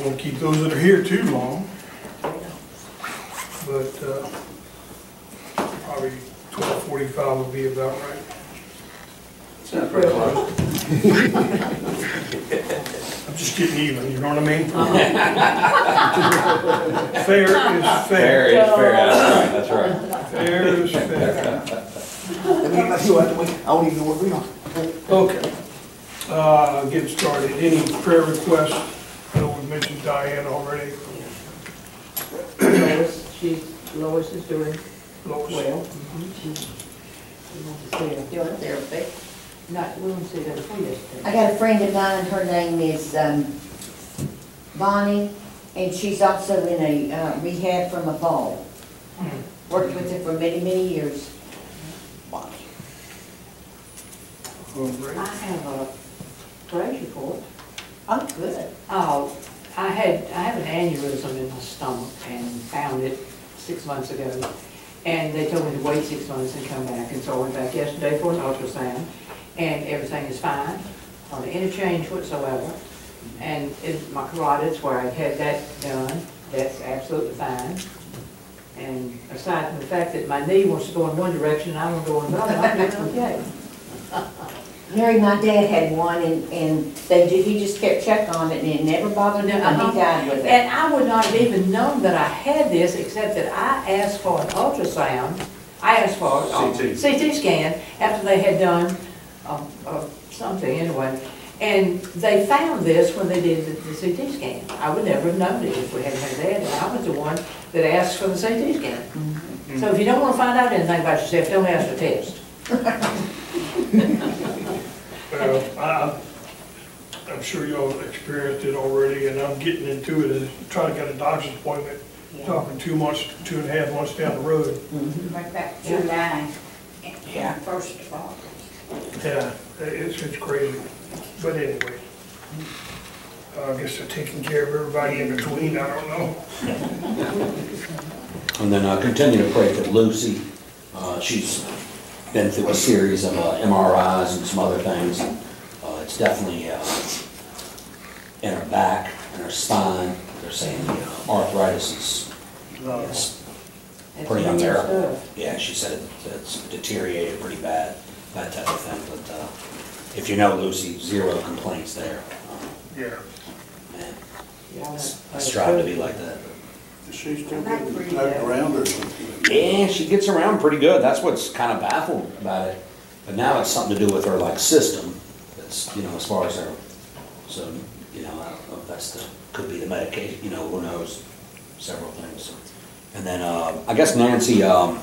Don't want to keep those that are here too long. But uh, probably twelve forty-five would be about right. Sounds pretty close. I'm just getting even, you know what I mean? Fair is Fair fair. is fair, that's right, that's right. Fair is fair. Let me let you out the. I don't even know what we are. Okay. Uh, Get started. Any prayer requests? I know we mentioned Diane already. Lois, she's, Lois is doing Lois. well. She's, we want to see her. Doing therapy. Not, we want to see her before I yesterday. got a friend of mine, her name is um, Bonnie, and she's also in a uh, rehab from a fall. Worked with her for many, many years. Bonnie. All I right. have a praise report. Oh, good. Oh, I had, I have an aneurysm in my stomach and found it six months ago. And they told me to wait six months and come back, and so I went back yesterday for an ultrasound, and everything is fine, not any change whatsoever. And in my carotids where I had that done, that's absolutely fine. And aside from the fact that my knee wants to go in one direction, and I want to go in another, I'm doing okay. Mary, my dad had one, and, and they, ju- he just kept checking on it, and it never bothered him, and Uh-huh. he died with it. And I would not have even known that I had this, except that I asked for an ultrasound. I asked for a CT. CT scan after they had done um, uh, something anyway. And they found this when they did the the CT scan. I would never have known it if we hadn't had that. And I was the one that asked for the CT scan. So if you don't want to find out anything about yourself, don't ask for a test. Well, I- I'm sure y'all experienced it already, and I'm getting into it, is trying to get a doctor's appointment, talking two months, two and a half months down the road. Right back July, Yeah. first of all. Yeah, it's, it's crazy, but anyway. I guess they're taking care of everybody in between, I don't know. And then uh, continue to pray for Lucy. Uh, She's been through a series of uh, MRIs and some other things. Uh, It's definitely uh, in her back and her spine. They're saying the uh, arthritis is, is pretty unbearable. Yeah, she said it- it's deteriorated pretty bad, that type of thing. But uh, if you know Lucy, zero complaints there. Um, Yeah. Man, Yeah, I strive to be like that. She's still getting knocked around or something. Yeah, she gets around pretty good. That's what's kind of baffled about it. But now it's something to do with her like system. That's, you know, as far as her, so, you know, I don't know if that's the, could be the medication, you know, who knows, several things. And then, uh, I guess Nancy, um,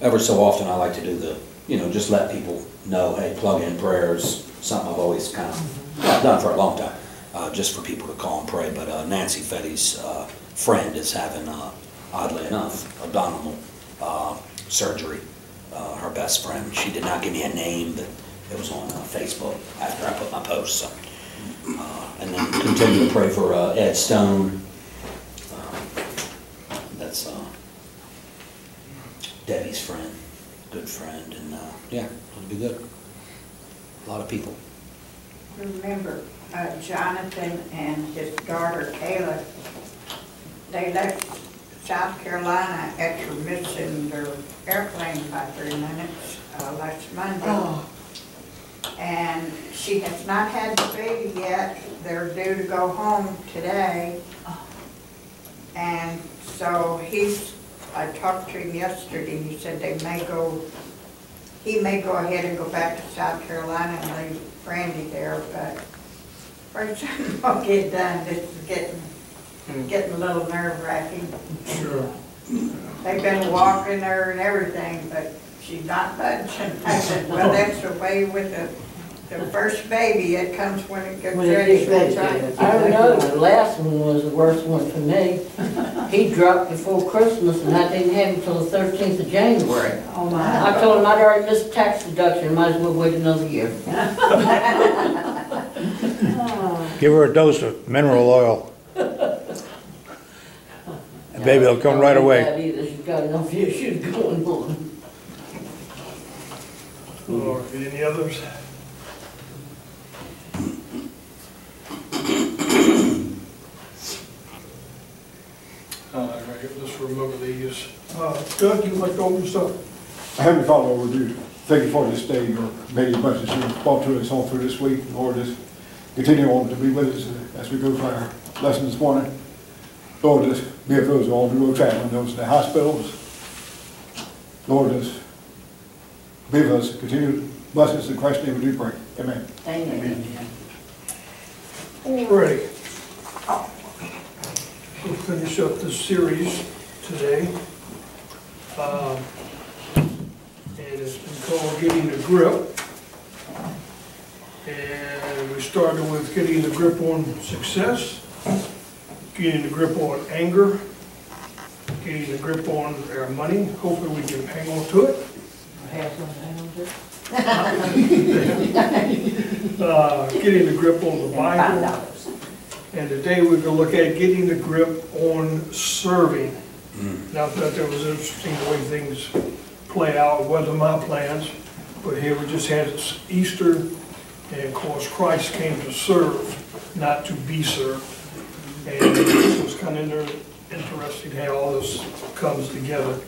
ever so often I like to do the, you know, just let people know, hey, plug in prayers, something I've always kind of, I've done for a long time, uh, just for people to call and pray. But, uh, Nancy Fetty's, uh, friend is having, uh, oddly enough, abdominal, uh, surgery. Uh, her best friend, she did not give me a name, but it was on, uh, Facebook after I put my post, so. Uh, and then continue to pray for, uh, Ed Stone. Uh, That's, Debbie's friend, good friend, and, yeah, it'll be good. A lot of people. Remember, Jonathan and his daughter Kayla, they left South Carolina after missing their airplane by three minutes uh, last Monday. Oh, And she has not had the baby yet. They're due to go home today. And so he's, I talked to him yesterday, he said they may go, he may go ahead and go back to South Carolina and leave Brandy there, but first time I'll get done, this is getting, Hmm. getting a little nerve wracking. Sure. They've been walking her and everything, but she's not budging. I said, well, that's the way with the, the first baby, it comes when it gets When it ready. gets ready, That's right. I don't know, the last one was the worst one for me. He dropped before Christmas and I didn't have him until the thirteenth of January. Oh, my. I told him I'd already missed tax deduction, might as well wait another year. Give her a dose of mineral oil. Baby, they'll come right away. Either. She's got enough issues going on. Or any others? Uh, Just remember these. Uh, Doug, you like to open stuff? I haven't thought over. Thank you for this day, or maybe as much as you brought to us all through this week, Lord, just continue on to be with us as we go through our lesson this morning. Lord, just be with those on the road traveling, those in the hospitals. Lord, just be with us, continue blessings in Christ's name we do pray. Amen. Amen. Alrighty. We'll finish up this series today. Um, And it's been called Getting the Grip. And we started with getting the grip on success, getting the grip on anger, getting the grip on our money. Hopefully we can hang on to it. Have something to hang on to? Uh, Getting the grip on the Five Bible. dollars. And today we're gonna look at getting the grip on serving. Now, I thought that was interesting the way things play out, it wasn't my plans, but here we just had Easter, and of course Christ came to serve, not to be served. And it was kind of interesting how all this comes together.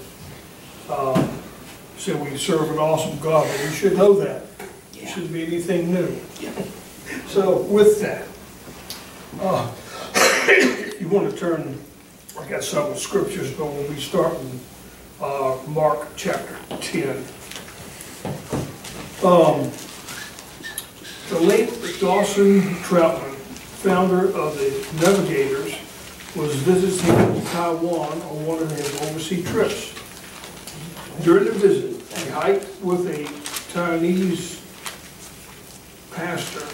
Um, So we serve an awesome God, but we should know that. It shouldn't be anything new. So with that, uh, You want to turn, I got several scriptures, but we'll be starting uh, Mark chapter 10. Um, The late Dawson Troutman, founder of the Navigators, was visiting Taiwan on one of his overseas trips. During the visit, he hiked with a Chinese pastor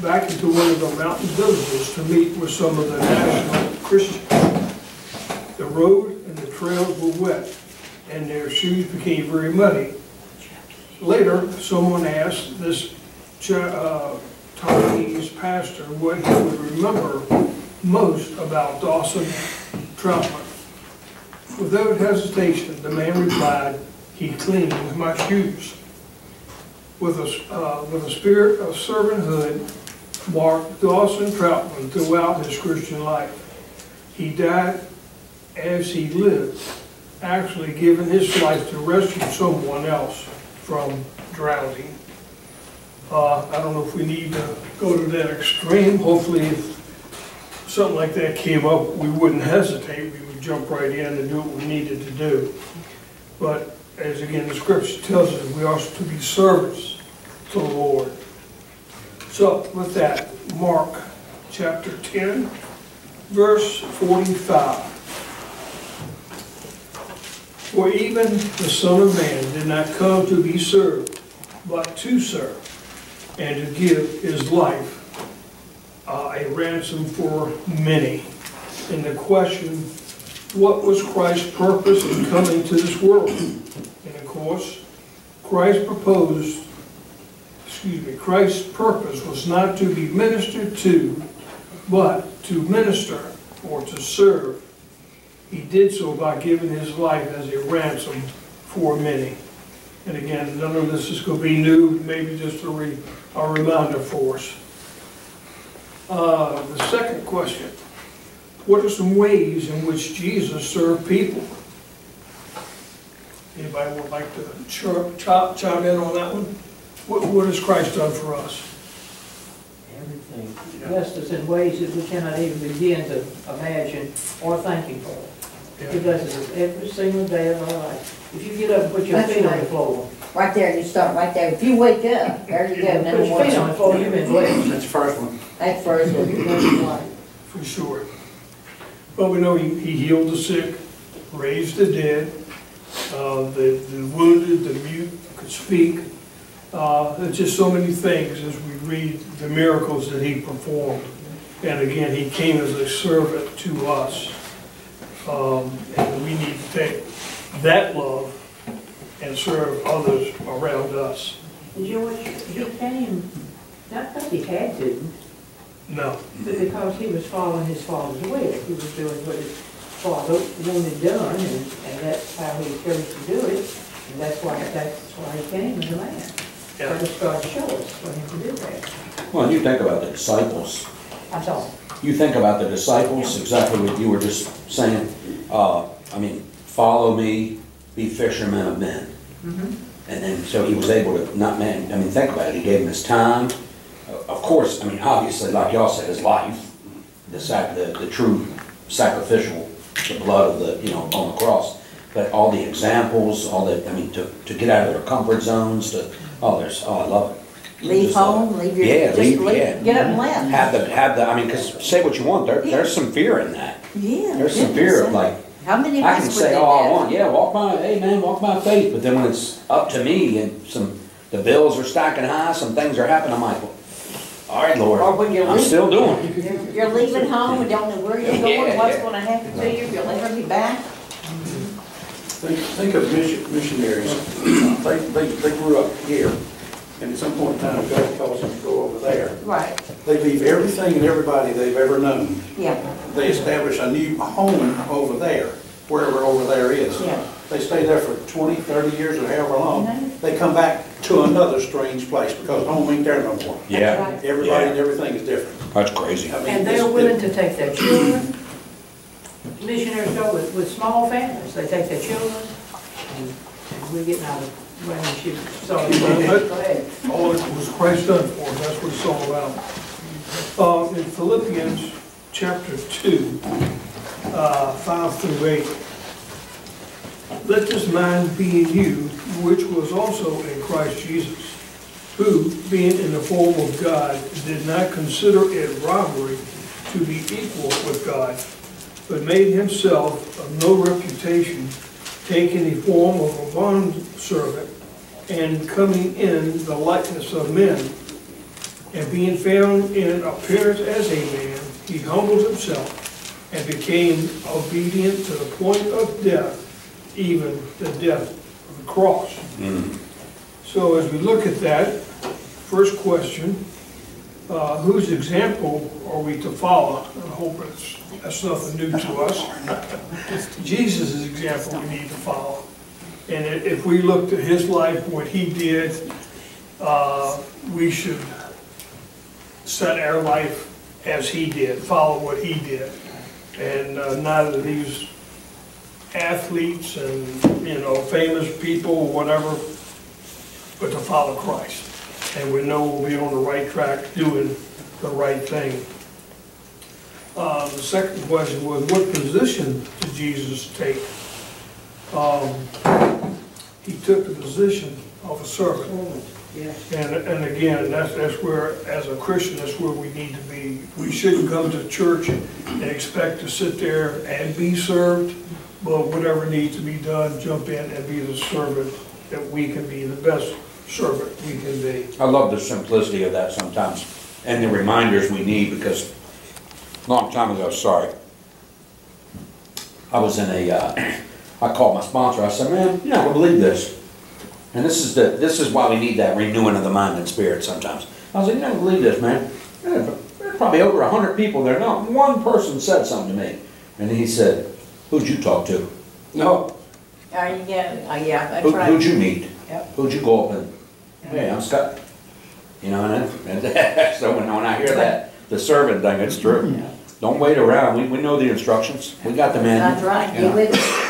back into one of the mountain villages to meet with some of the national Christians. The road and the trails were wet, and their shoes became very muddy. Later, someone asked this Chi- uh, Chinese pastor what he would remember most about Dawson Trotman. Without hesitation, the man replied, "He cleaned my shoes." With a, uh, with a spirit of servanthood, Mark Dawson Trotman throughout his Christian life. He died as he lived, actually giving his life to rescue someone else from drowning. Uh, I don't know if we need to go to that extreme. Hopefully, if something like that came up, we wouldn't hesitate. We would jump right in and do what we needed to do. But as again, the scripture tells us, we are to be servants to the Lord. So with that, Mark chapter 10, verse 45. For even the Son of Man did not come to be served, but to serve, and to give his life uh, a ransom for many. And the question, what was Christ's purpose in coming to this world? And of course, Christ proposed excuse me, Christ's purpose was not to be ministered to, but to minister or to serve. He did so by giving his life as a ransom for many. And again, none of this is going to be new, maybe just a, re, a reminder for us. Uh, the second question, what are some ways in which Jesus served people? Anybody would like to chirp- chop, chime in on that one? What, what has Christ done for us? Everything. Blessed us in ways that we cannot even begin to imagine or thank Him for. He blesses us every single day of our life. If you get up and put your That's feet on the right. floor, Right there, you start right there. If you wake up, there you go, put number your feet on the one. floor, you've been blessed. That's the first one. That's first one, you're. For sure. But we know he, he healed the sick, raised the dead, uh, the, the wounded, the mute could speak. Uh, there's just so many things as we read the miracles that he performed. And again, he came as a servant to us. Um, and we need to take that love and serve others around us. George, he came, not because he had to, No, but because he was following his father's will. He was doing what his father wanted done, and, and that's how he chose to do it. And that's why, that's why he came as a man. Yeah. For God's choice for him to do that. Well, you think about the disciples. That's all. You think about the disciples, exactly what you were just saying. Uh, I mean, follow me, be fishermen of men. And then, so he was able to, not man, I mean, think about it, he gave him his time. Of course, I mean, obviously, like y'all said, his life, the sac, the, the true sacrificial, the blood of the, you know, on the cross. But all the examples, all the, I mean, to, to get out of their comfort zones, to, oh, there's, oh, I love it. Leave Just, home, leave your, Yeah, just leave, leave, yeah. get up and left. Have the, have the, I mean, cause say what you want, there, there's some fear in that. Yeah. There's some fear of like, How many of I us can would say do all I that? want, yeah, walk by, hey man, walk by faith, but then when it's up to me and some, the bills are stacking high, some things are happening, I'm like, well, all right, Or Lord, when you're I'm leaving, still doing it. you're- you're leaving home and don't know where you're going, what's gonna happen to you, if you'll ever be back. Think, think of mission- missionaries, they, they, they grew up here, and at some point in time, God calls them to go over there. Right. They leave everything and everybody they've ever known. Yeah, They establish a new home over there, wherever over there is. Yeah. They stay there for 20, 30 years or however long. Mhm. They come back to another strange place because home ain't there no more. Yeah, right. Everybody and everything is different. that's crazy. I mean, And they're it's- willing to take their children. Missionaries go with, with small families, they take their children, and and we're getting out of running shoes. So, go. All it was Christ done for us, that's what it's all about. Uh, in Philippians chapter two, uh, five through eight. Let this mind be in you, which was also in Christ Jesus, who, being in the form of God, did not consider it robbery to be equal with God, but made himself of no reputation, taking the form of a bondservant, and coming in the likeness of men. And being found in appearance as a man, he humbled himself and became obedient to the point of death, even the death of the cross. So as we look at that, first question, uh, whose example are we to follow? I hope it's, that's nothing new to us. Jesus' example we need to follow. And if we looked at his life, what he did, uh, we should set our life as he did, follow what he did. And uh, not of these athletes and, you know, famous people, whatever, but to follow Christ. And we know we'll be on the right track doing the right thing. Uh, The second question was, what position did Jesus take? Um, He took the position of a servant. Yes. And, and again, that's, that's where, as a Christian, that's where we need to be. We shouldn't come to church and expect to sit there and be served, but whatever needs to be done, jump in and be the servant that we can be, the best servant we can be. I love the simplicity of that sometimes, and the reminders we need, because a long time ago, sorry, I was in a, uh, I called my sponsor, I said, man, you're not gonna believe this. And this is the, this is why we need that renewing of the mind and spirit sometimes. I was like, you're not gonna believe this, man. There's probably over a hundred people there, not one person said something to me. And he said, who'd you talk to? No. There you go, oh, uh, yeah, that's Who, who'd you meet? Yep. Who'd you go up and, hey, I'm Scott. You know, and, and so when, when I hear that, the servant thing, it's true. Don't wait around, we, we know the instructions, we got the manual. That's right, you know.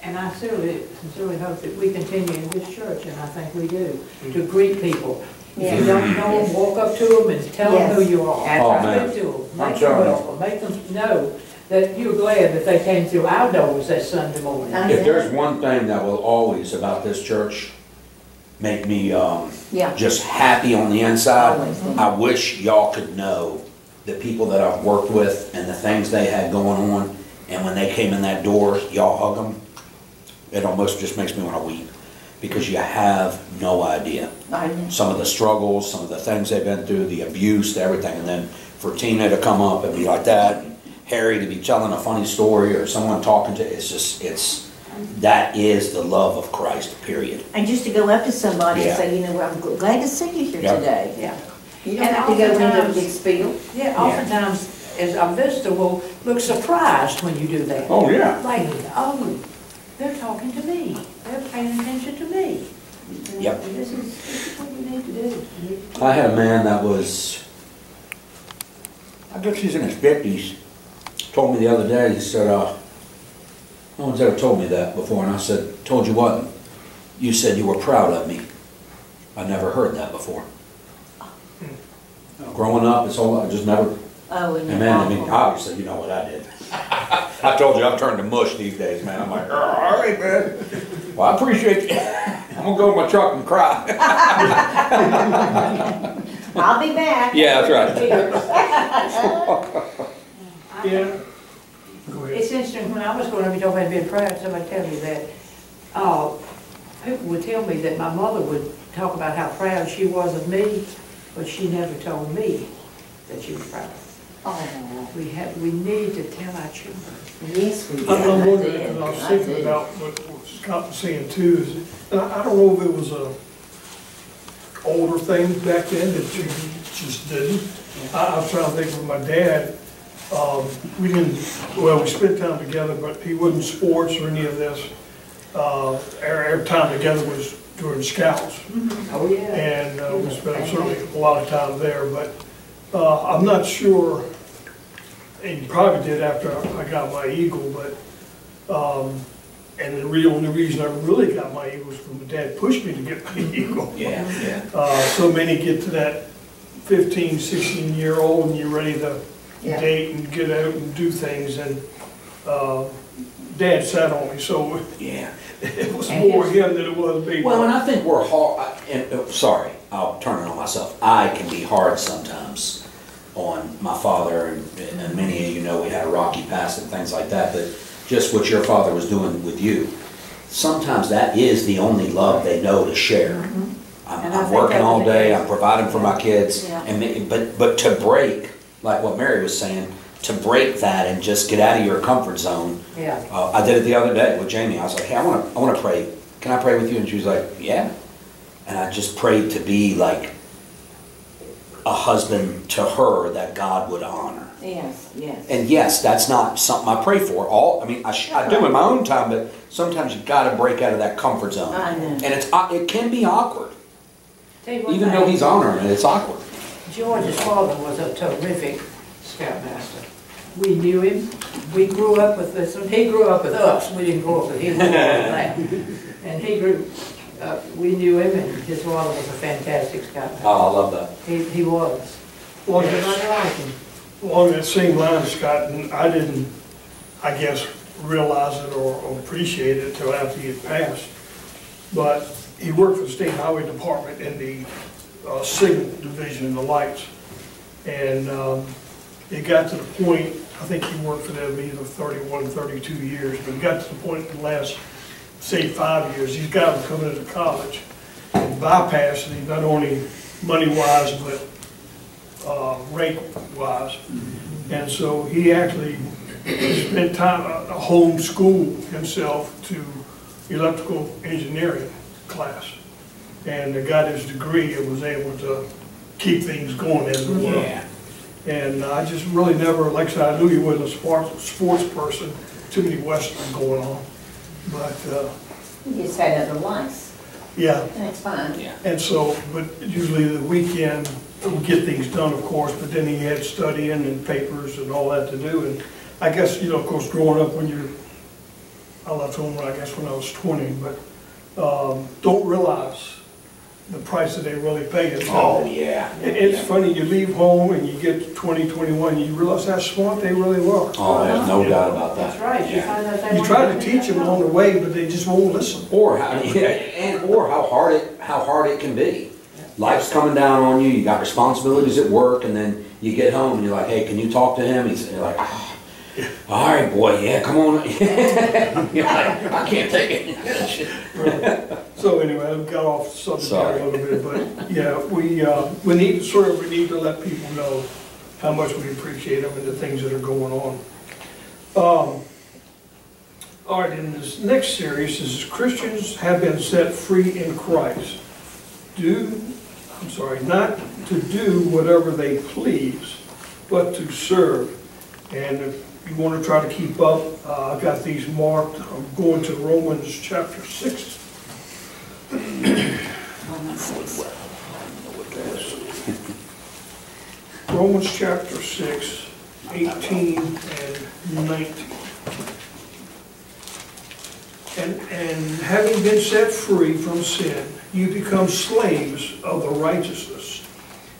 With it. And I sincerely, sincerely hope that we continue in this church, and I think we do, to greet people. If you don't know them, walk up to them and tell them who you are. That's Oh, right. man. Speak to them, I'm make them telling welcome, make them know that you're glad that they came through our doors that Sunday morning. Uh, If there's one thing that will always about this church make me, um, Yeah. just happy on the inside, Always. I wish y'all could know the people that I've worked with and the things they had going on, and when they came in that door, y'all hug them. It almost just makes me wanna weep, because you have no idea. Some of the struggles, some of the things they've been through, the abuse, everything, and then for Tina to come up and be like that, and Harry to be telling a funny story, or someone talking to, it's just, it's, that is the love of Christ, period. And just to go up to somebody and say, you know, I'm glad to see you here Yeah. today. Yeah. You don't And have to go into a big spiel. Yeah, oftentimes, as a visitor will look surprised when you do that. Oh, yeah. Like, oh, they're talking to me, they're paying attention to me. Yep. This is, this is what we need to do. Need to- I had a man that was, I guess he's in his fifties, told me the other day, he said, uh, No one's ever told me that before, and I said, told you what? You said you were proud of me. I never heard that before. Growing up, it's all, I just never, Oh, and and man, I mean, obviously, you know what I did. I told you, I've turned to mush these days, man. I'm like, "Oh, all right, man. Well, I appreciate you. I'm gonna go in my truck and cry. I'll be back. Yeah, that's right. Yeah. Go ahead. It's interesting, when I was growing up, you talk about being proud, somebody tell me that, uh, people would tell me that my mother would talk about how proud she was of me, but she never told me that she was proud. Oh, We have, we need to tell our children. yes, we did. I'm I'm I wondering, because I was thinking about what what Scott was saying too, is, and I I don't know if it was a older thing back then that you just didn't. I, I was trying to think with my dad, um, we didn't, well, we spent time together, but he wasn't sports or any of this. Uh, our, our time together was during scouts. Oh, yeah. And uh, we spent certainly a lot of time there, but uh, I'm not sure, and you probably did after I got my Eagle, but, um, and the real, only reason I really got my Eagle was when my dad pushed me to get my Eagle. Yeah, yeah. Uh, So many get to that 15, 16 year old and you're ready to Yeah. date and get out and do things and uh, dad sat on me, so Yeah. it was more him than it was me. Well, and I think we're hard, and, uh, sorry, I'll turn it on myself. I can be hard sometimes on my father, and, and many of you know we had a rocky past and things like that, but just what your father was doing with you, sometimes that is the only love they know to share. I'm, And I I'm working all day. I'm providing for my kids, Yeah. and, but, but to break, like what Mary was saying, to break that and just get out of your comfort zone, Yeah. uh, I did it the other day with Jamie. I was like, hey, I want to, I want to pray. Can I pray with you? And she was like, yeah. And I just prayed to be like a husband to her that God would honor. Yes, yes. And yes, that's not something I pray for. All I mean, I, sh- I do in my own time, but sometimes you've got to break out of that comfort zone. I know. And it's uh, it can be awkward, Tell you one even though he's honoring it. It's awkward. George's father was a terrific scoutmaster. We knew him, we grew up with this, he grew up with us, we didn't grow up with him, we grew up with that. And he grew, uh, we knew him and his father was a fantastic scoutmaster. Oh, I love that. He, he was. Well, Everybody liked him. Along that same line, Scott, and I didn't, I guess, realize it or or appreciate it until after he had passed. But he worked for the State Highway Department in the uh, signal division, in the lights. And um, it got to the point, I think he worked for them either 31, 32 years, but it got to the point in the last, say, five years, these guys were coming into college and bypassing him, not only money-wise, but uh, rank-wise. And so he actually spent time, uh, homeschooled himself to electrical engineering class. And got his degree and was able to keep things going as it were. And I just really never, like I said, I knew he wasn't a sports, sports person, too many westerns going on. But, uh, He just had other lives. yeah, That's fine. Yeah. and so, but usually the weekend, we get things done, of course, but then he had studying and papers and all that to do. And I guess, you know, of course, growing up when you're, I left home, I guess, when I was twenty, but, um, don't realize the price that they really pay us. Oh yeah. It- It's funny, you leave home and you get to 20, 21, you realize how smart they really were. Oh, there's no doubt about that. That's right, you Yeah. find out they You weren't try to doing teach them that. along the way, but they just won't listen. Or how, yeah, and or how hard it how hard it can be. Life's coming down on you. You got responsibilities at work, and then you get home and you're like, "Hey, can you talk to him?" He's you're like, "Ah, "All right, boy, yeah, come on." you're like, "I can't take it." So anyway, I've got off the subject there a little bit, but yeah, we, uh, we need to sort of, we need to let people know how much we appreciate them and the things that are going on. Um, All right, in this next series is Christians have been set free in Christ. Do, I'm sorry, not to do whatever they please, but to serve. And if you want to try to keep up, uh, I've got these marked, I'm going to Romans chapter six. Romans chapter 6, 18 and 19. and having been set free from sin, you become slaves of the righteousness.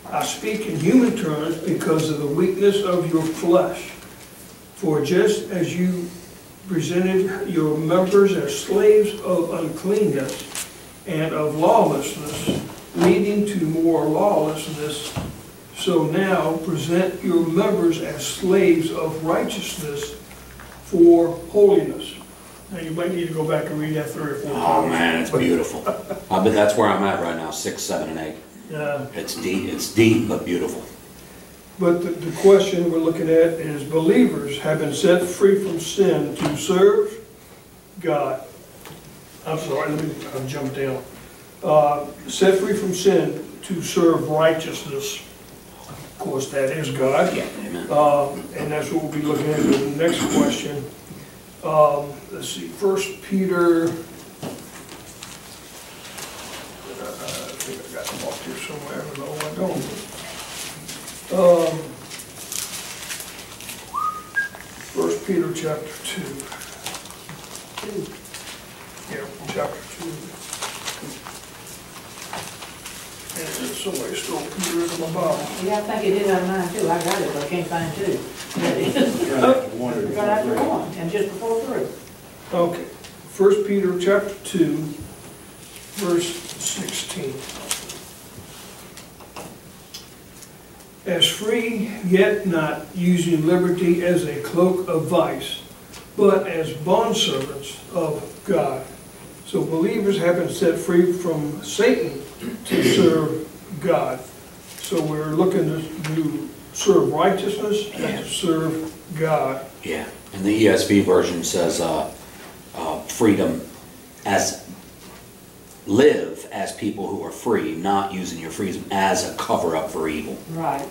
I speak in human terms because of the weakness of your flesh. For just as you presented your members as slaves of uncleanness and of lawlessness, leading to more lawlessness, so now present your members as slaves of righteousness for holiness. Now, you might need to go back and read that three or four times. Oh, man, it's beautiful. I bet that's where I'm at right now, six, seven, and eight. Yeah. It's deep, it's deep but beautiful. But the, the question we're looking at is believers have been set free from sin to serve God. I'm sorry, let me, I'll jump down. Uh, set free from sin to serve righteousness. Of course, that is God. Amen. Uh, and that's what we'll be looking at in the next question. Um, let's see, First Peter. uh, I think I got them off here somewhere, no, I don't. Um, First Peter chapter two. Yeah, chapter two. And somebody stole Peter in my Bible. Yeah, I think it did on mine too, I got it, but I can't find two. There it is. You're gonna have to Got after one, and just before three. Okay, First Peter chapter two, verse sixteen. As free, yet not using liberty as a cloak of vice, but as bondservants of God. So believers have been set free from Satan to serve God. So we're looking to serve righteousness and to serve God. Yeah, and the ESV version says, uh, uh, freedom as, live as people who are free, not using your freedom as a cover-up for evil, Right.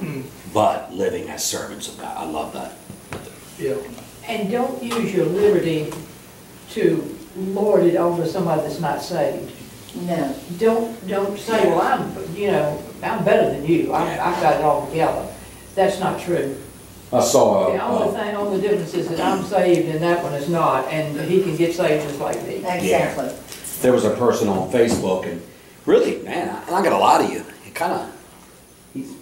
but living as servants of God. I love that. Yeah. And don't use your liberty to lord it over somebody that's not saved. No, Don't, don't say, well, I'm, you know, I'm better than you, I- I've got it all together. That's not true. I saw, The only uh, thing, only difference is that I'm saved and that one is not, and he can get saved just like me. exactly. There was a person on Facebook and really, man, I, and I got a lot of you. He kind of, he's,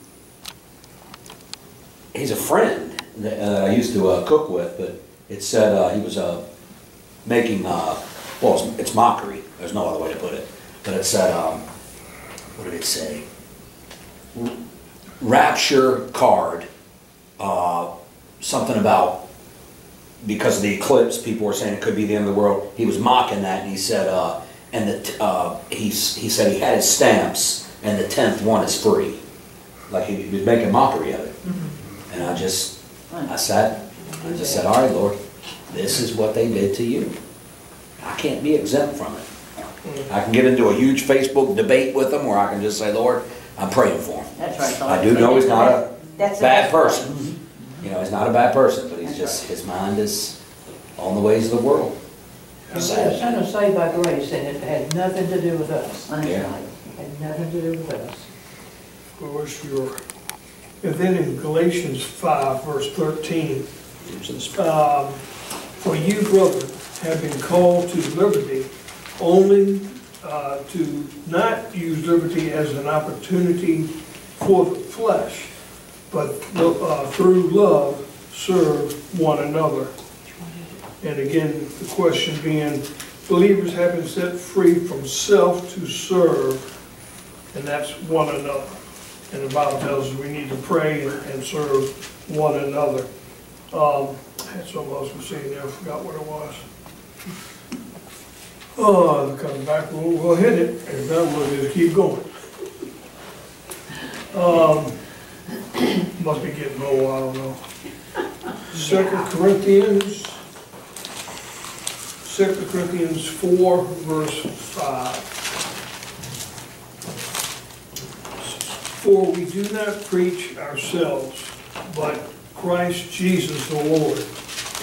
he's a friend that uh, I used to uh, cook with, but it said uh, he was uh, making, uh, well, it's, it's mockery. There's no other way to put it. But it said, um, what did it say? Rapture card, uh, something about because of the eclipse, people were saying it could be the end of the world. He was mocking that, and he said, uh, and that uh, he's, he said he had his stamps, and the tenth one is free. Like he, he was making mockery of it. Mm-hmm. And I just, I sat, I just said, all right, Lord, this is what they did to you. I can't be exempt from it. Mm. I can get into a huge Facebook debate with them, or I can just say, Lord, I'm praying for him. That's right. I do know he's not a That's the bad best way. person. Mm-hmm. You know, he's not a bad person, but he's That's just, his mind is on the ways of the world. And we're a saved by grace, and it had nothing to do with us. That's Yeah. right. Had nothing to do with us. For sure. And then in Galatians 5, verse 13, um, For you, brethren, have been called to liberty, only uh, to not use liberty as an opportunity for the flesh, but uh, through love serve one another. And again, the question being, believers have been set free from self to serve, and that's one another. And the Bible tells us we need to pray and serve one another. Um, I had something else to say there, I forgot what it was. Oh, they're coming back, we'll, we'll hit it, and then we'll just keep going. Um, must be getting low, I don't know. Second Corinthians, Second Corinthians four, verse five. For we do not preach ourselves, but Christ Jesus the Lord,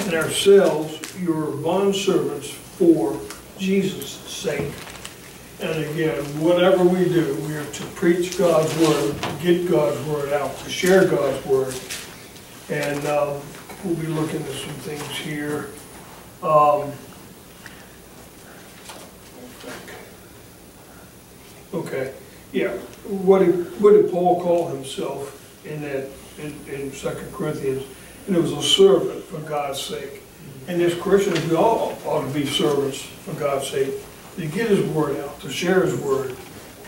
and ourselves your bondservants for Jesus' sake. And again, whatever we do, we are to preach God's word, to get God's word out, to share God's word. And um, we'll be looking at some things here. Um, Okay, yeah. What did, what did Paul call himself in that, in, in Second Corinthians? And it was a servant for God's sake. Mm-hmm. And as Christians, we all ought to be servants for God's sake, to get his word out, to share his word,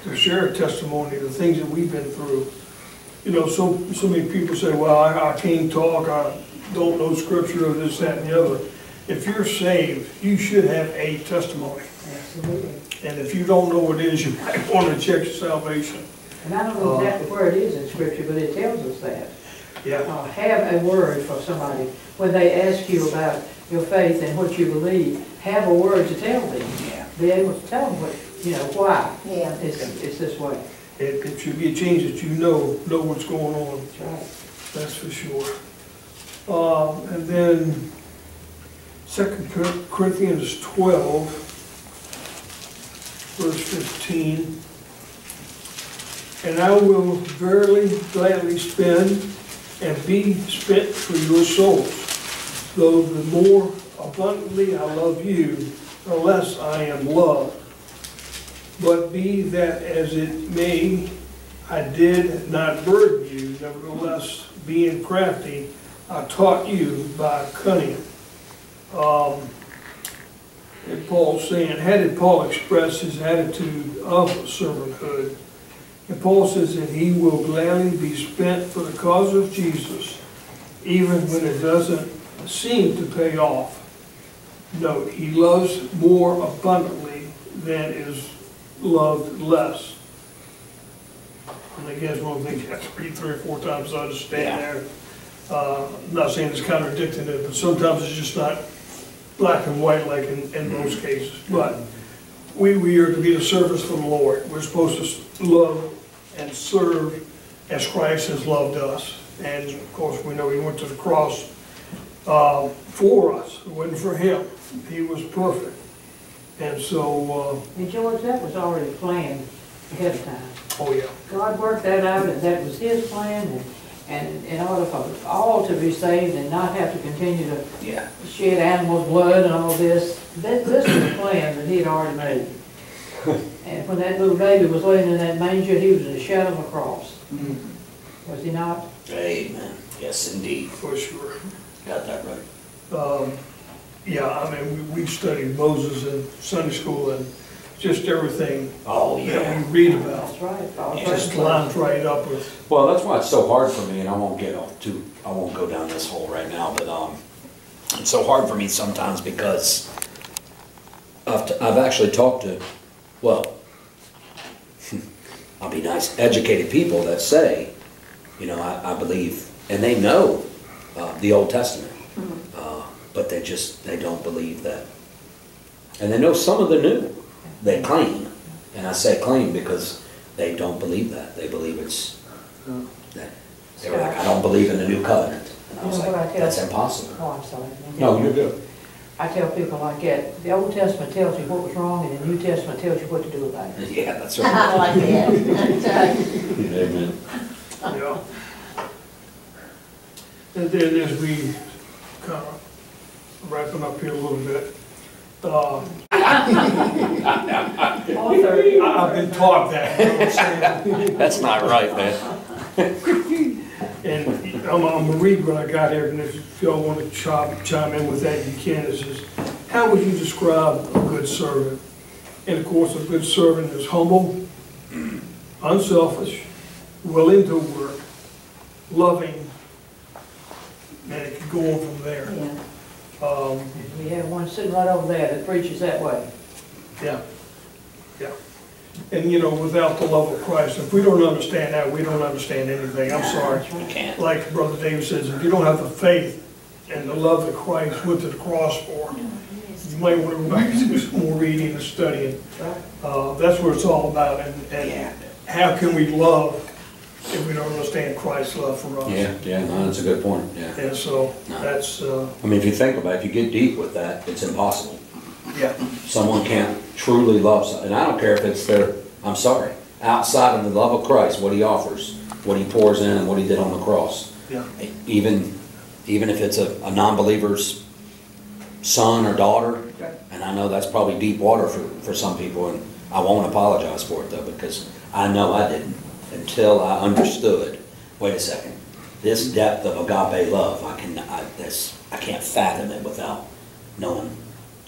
to share a testimony, the things that we've been through. You know, so, so many people say, well, I, I can't talk, I don't know scripture, or this, that, and the other. If you're saved, you should have a testimony. Absolutely. And if you don't know what it is, you might want to check your salvation. And I don't know exactly where it is in scripture, but it tells us that. Yeah. Uh, have a word for somebody. When they ask you about your faith and what you believe, have a word to tell them. Yeah. Be able to tell them what, you know, why Yeah. it's, it's this way. It, it should be a change that you know, know what's going on, That's right. that's for sure. Um, and then Second Corinthians twelve, verse fifteen. And I will verily gladly spend and be spent for your souls. Though the more abundantly I love you, the less I am loved. But be that as it may, I did not burden you, nevertheless, being crafty, I taught you by cunning. Um, and Paul's saying, how did Paul express his attitude of servanthood? And Paul says that he will gladly be spent for the cause of Jesus, even when it doesn't seem to pay off. Note, he loves more abundantly than is loved less. And I guess one of the things you have to read three or four times to understand there. Uh, I'm not saying it's contradicting it, but sometimes it's just not black and white like in, in most cases. But we, we are to be the servants for the Lord. We're supposed to love and serve as Christ has loved us. And of course, we know he went to the cross uh, for us. It wasn't for him. He was perfect. And so, And George, that was already planned ahead of time. uh, oh yeah, God worked that out, and that was his plan, and, and in order for all to be saved and not have to continue to Yeah. shed animals' blood and all this, this, this was a plan that he had already made. And when that little baby was laying in that manger, he was in the shadow of a cross. Was he not? Amen. Yes, indeed. for sure. Got that right. Um, Yeah, I mean, we, we studied Moses in Sunday school and just everything Oh, that yeah. we read about. That's right. All Yeah, Just praise lines right up with, Well, that's why it's so hard for me, and I won't get off too, I won't go down this hole right now, but, um, it's so hard for me sometimes because I've, t- I've actually talked to, well, I'll be nice, educated people that say, you know, I, I believe, and they know, uh, the Old Testament. Uh, But they just, they don't believe that. And they know some of the new, they claim, and I say claim because they don't believe that, they believe it's, that, they were like, I don't believe in the new covenant. And I was You know what I like, tell- that's impossible. Oh, I'm sorry. No, you're good. I tell people like that, the Old Testament tells you what was wrong, and the New Testament tells you what to do about it. Yeah, that's I right. like that. Amen. yeah. And then as we kind of wrapping up here a little bit, uh, Author, I- I've been taught that, you know what I'm saying? That's not right, man. And I'm, I'm gonna read what I got here, and if y'all want to chime, chime in with that, you can. It says, how would you describe a good servant? And of course, a good servant is humble, unselfish, willing to work, loving, and it could go on from there. Yeah. Um, we have one sitting right over there that preaches that way. yeah, yeah. And you know, without the love of Christ, if we don't understand that, we don't understand anything. I'm sorry. That's right. You can't. like Brother David says, if you don't have the faith and the love that Christ went to the cross for, you might want to go back and do some more reading and studying. Uh, that's what it's all about, and, Yeah. how can we love if we don't understand Christ's love for us? Yeah, yeah, no, that's a good point, yeah. And so, No. that's, uh, I mean, if you think about it, if you get deep with that, it's impossible. Yeah, Someone can't truly love, and I don't care if it's their, I'm sorry, outside of the love of Christ, what he offers, what he pours in and what he did on the cross. yeah, Even, even if it's a, a non-believer's son or daughter, and I know that's probably deep water for, for some people, and I won't apologize for it though, because I know I didn't until I understood, wait a second, this depth of agape love, I can, I, that's, I can't fathom it without knowing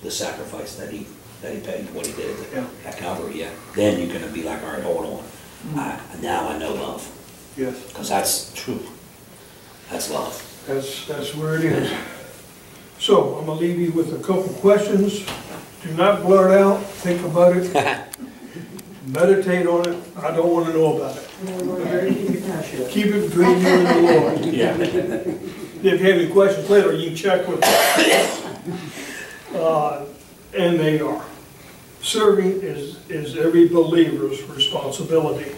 the sacrifice that he, that he paid, what he did Yeah. at Calvary, yeah. Then you're gonna be like, all right, hold on. Mm-hmm. I, now I know love, Yes, because that's true. That's love. that's, that's where it is. So I'm gonna leave you with a couple questions. Do not blurt out, think about it, meditate on it. I don't wanna know about it. Keep it between you and the Lord. Yeah. If you have any questions later, you can check with them. Uh, And they are. Serving is, is every believer's responsibility.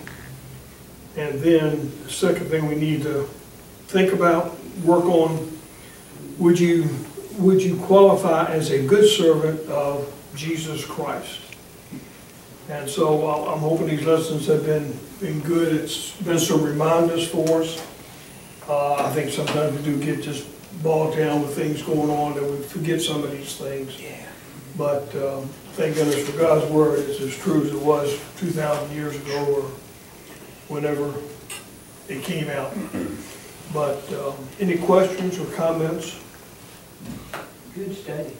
And then, the second thing we need to think about, work on, would you, would you qualify as a good servant of Jesus Christ? And so I'm- hoping these lessons have been, been good. It's been some reminders for us. Uh, I think sometimes we do get just bogged down with things going on that we forget some of these things. Yeah. But um, thank goodness for God's word, it's as true as it was 2,000 years ago or whenever it came out. But um, any questions or comments? Good study.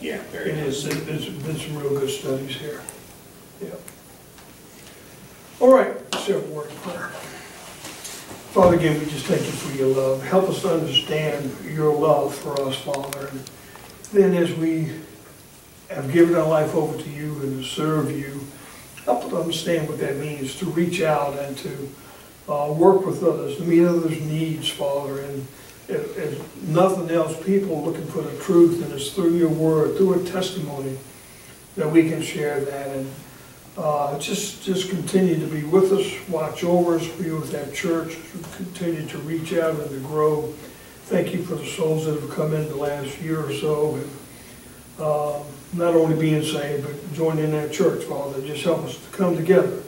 Yeah, It is, there's been some real good studies here. Yeah. All right, several word prayer. Father, again, we just thank you for your love. Help us to understand your love for us, Father. And then as we have given our life over to you and to serve you, help us understand what that means, to reach out and to uh, work with others, to meet others' needs, Father. And if, if nothing else, people looking for the truth, and it's through your word, through a testimony, that we can share that. And uh, just, just continue to be with us, watch over us, be with that church, continue to reach out and to grow. Thank you for the souls that have come in the last year or so, and uh, not only being saved, but joining that church, Father. Just help us to come together,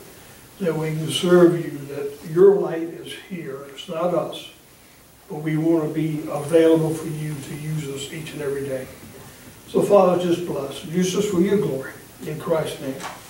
that we can serve you, that your light is here. It's not us, but we want to be available for you to use us each and every day. So Father, just bless. Use us for your glory. In Christ's name,